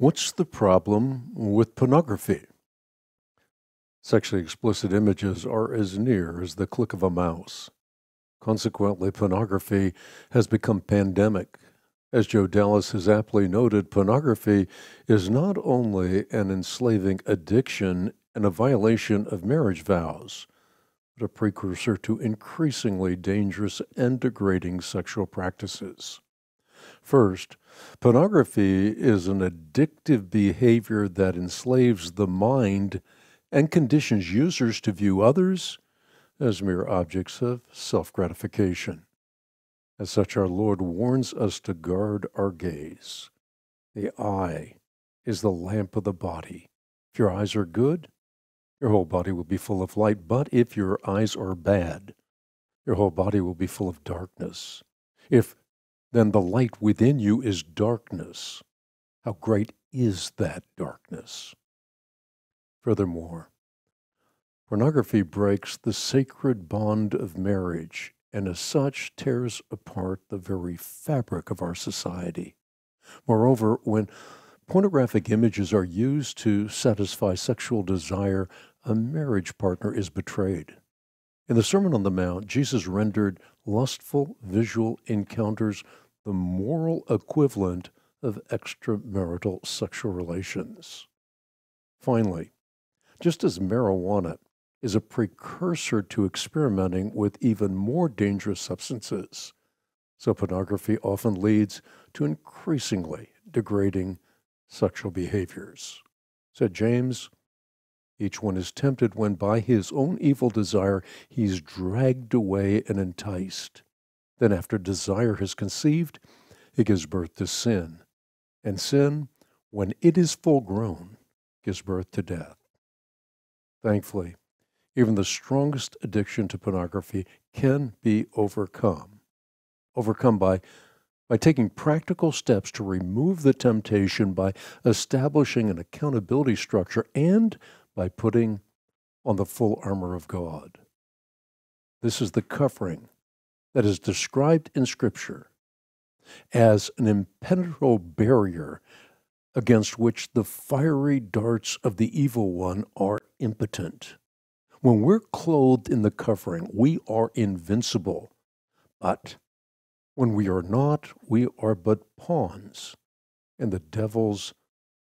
What's the problem with pornography? Sexually explicit images are as near as the click of a mouse. Consequently, pornography has become pandemic. As Joe Dallas has aptly noted, pornography is not only an enslaving addiction and a violation of marriage vows, but a precursor to increasingly dangerous and degrading sexual practices. First, pornography is an addictive behavior that enslaves the mind and conditions users to view others as mere objects of self gratification. As such, our Lord warns us to guard our gaze. The eye is the lamp of the body. If your eyes are good, your whole body will be full of light. But if your eyes are bad, your whole body will be full of darkness. If then the light within you is darkness, how great is that darkness? Furthermore, pornography breaks the sacred bond of marriage and as such tears apart the very fabric of our society. Moreover, when pornographic images are used to satisfy sexual desire, a marriage partner is betrayed. In the Sermon on the Mount, Jesus rendered lustful visual encounters the moral equivalent of extramarital sexual relations. Finally, just as marijuana is a precursor to experimenting with even more dangerous substances, so pornography often leads to increasingly degrading sexual behaviors. Said James, each one is tempted when by his own evil desire he's dragged away and enticed. Then, after desire has conceived, it gives birth to sin. And sin, when it is full grown, gives birth to death. Thankfully, even the strongest addiction to pornography can be overcome. Overcome by, by taking practical steps to remove the temptation, by establishing an accountability structure, and by putting on the full armor of God. This is the covering that is described in Scripture as an impenetrable barrier against which the fiery darts of the evil one are impotent. When we're clothed in the covering, we are invincible. But when we are not, we are but pawns in the devil's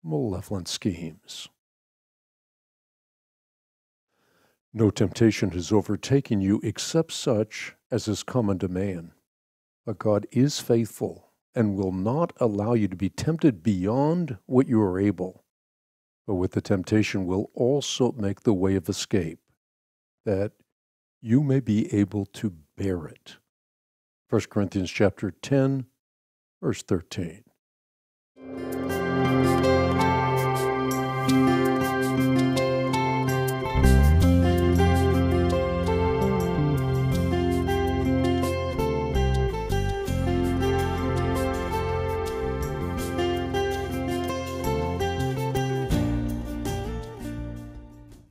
malevolent schemes. No temptation has overtaken you except such as is common to man. But God is faithful and will not allow you to be tempted beyond what you are able, but with the temptation will also make the way of escape, that you may be able to bear it. 1 Corinthians chapter 10, verse 13.